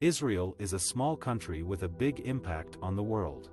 Israel is a small country with a big impact on the world.